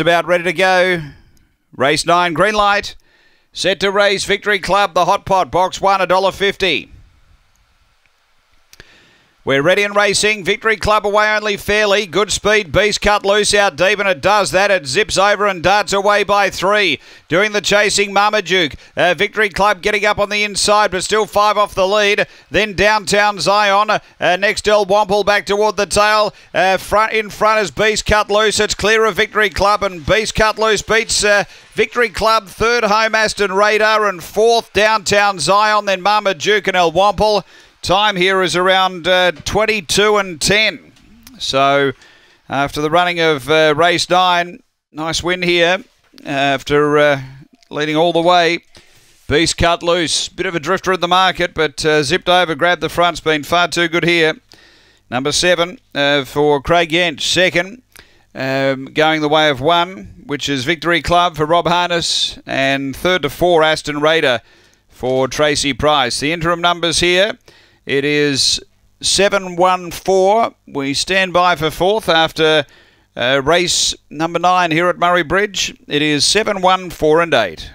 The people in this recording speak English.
About ready to go. Race nine, green light. Set to race Victory Club, the hot pot, box one, $1.50. We're ready and racing. Victory Club away only fairly. Good speed. Beast cut loose out deep, and it does that. It zips over and darts away by three. Doing the chasing, Marmaduke. Uh, Victory Club getting up on the inside, but still five off the lead. Then downtown Zion. Uh, next, El Wample back toward the tail. Uh, front in front is Beast cut loose. It's clear of Victory Club, and Beast cut loose beats. Uh, Victory Club, third home Aston Radar, and fourth downtown Zion, then Marmaduke and El Wample. Time here is around uh, 22 and 10. So after the running of uh, race nine, nice win here after uh, leading all the way. Beast cut loose. Bit of a drifter in the market, but uh, zipped over, grabbed the front's been far too good here. Number seven uh, for Craig Yench. Second, um, going the way of one, which is Victory Club for Rob Harness. And third to four, Aston Raider for Tracy Price. The interim numbers here. It is 714. We stand by for fourth after uh, race number nine here at Murray Bridge. It is 714 and 8.